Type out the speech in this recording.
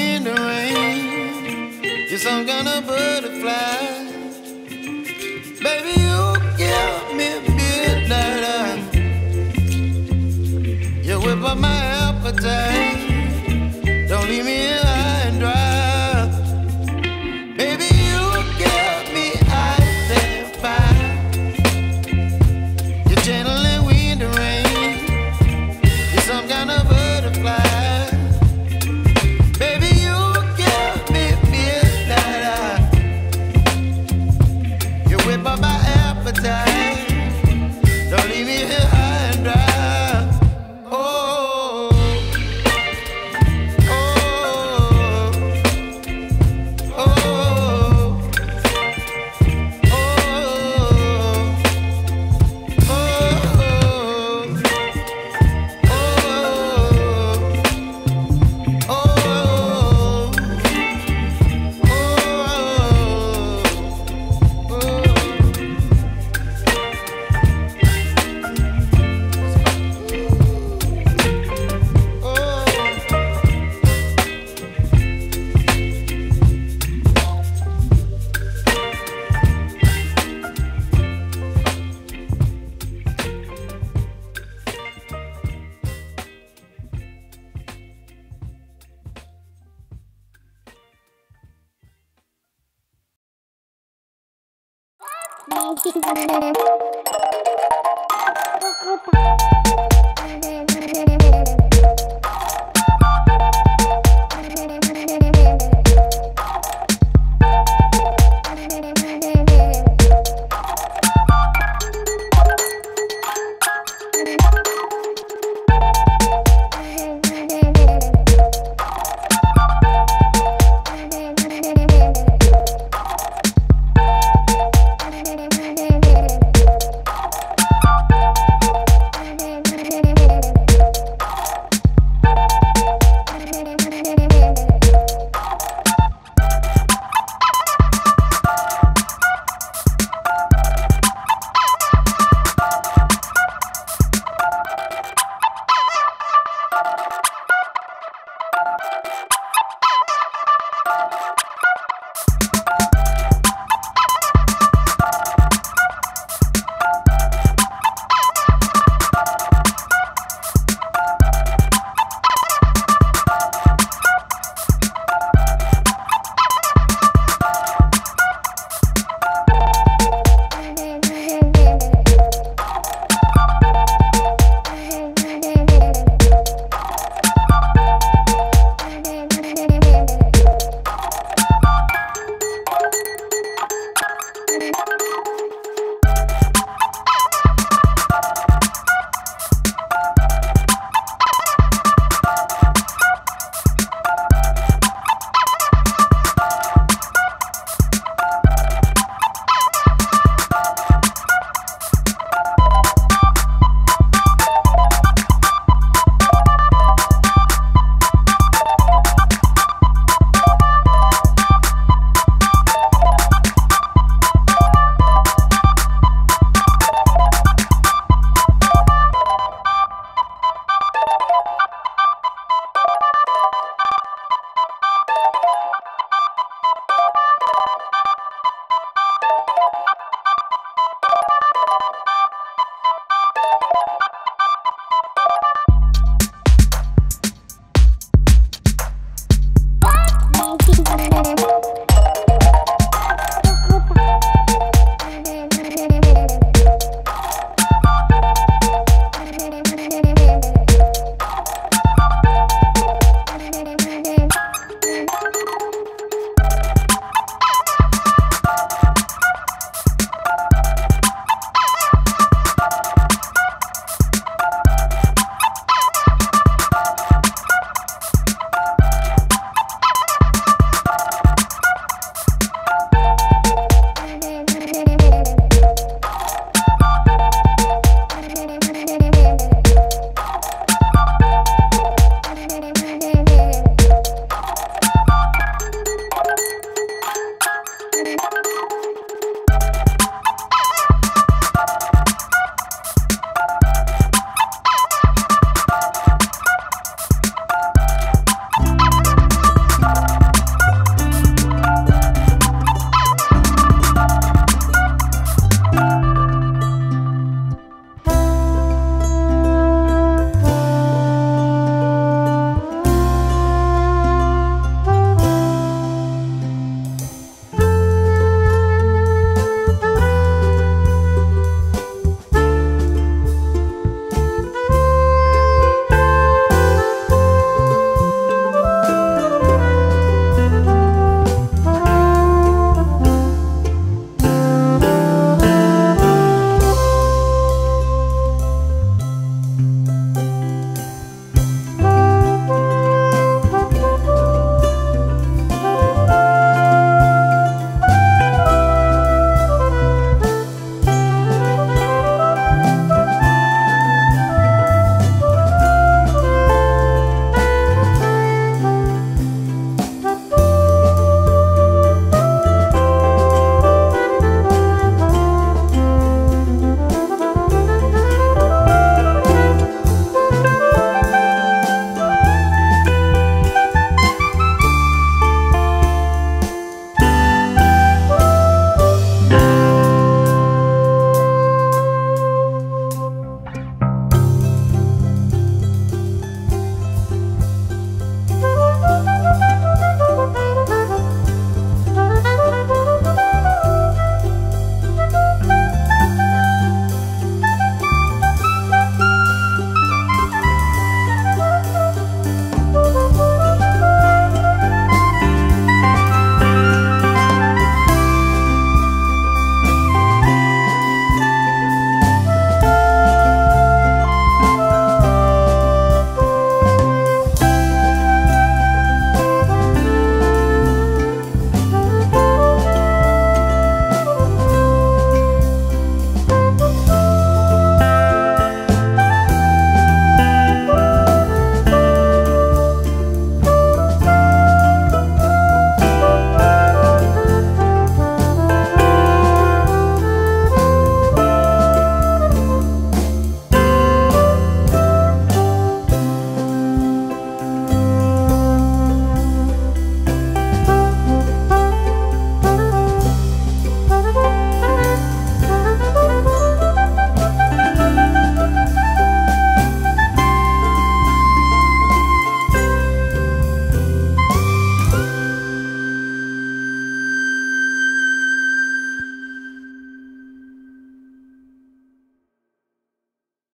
in the rain. You're some kind of butterfly. Baby, you give me midnight. You whip up my appetite. Don't leave me Aku tak